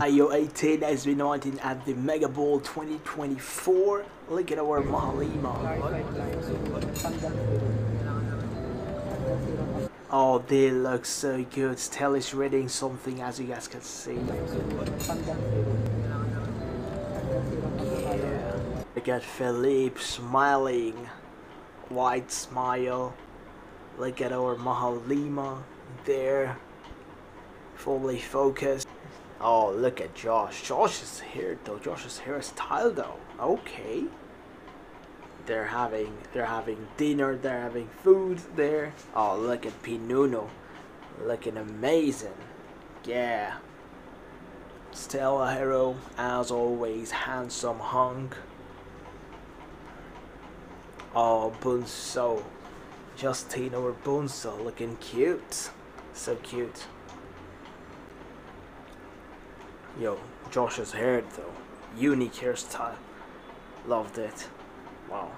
IO 18 has been at the Mega Ball 2024. Look at our Mahalima. Oh, they look so good. Stell is reading something as you guys can see. Yeah. Look at Felip smiling. White smile. Look at our Mahalima there. Fully focused. Oh, look at Josh. Josh's hair though. Josh's hairstyle though. Okay. They're having they're having dinner. They're having food there. Oh, look at Pinuno, looking amazing. Yeah. Stella Hero, as always, handsome hunk. Oh, Bunso. Justin or Bunso looking cute. So cute. Yo, Josh's hair though. Unique hairstyle. Loved it. Wow.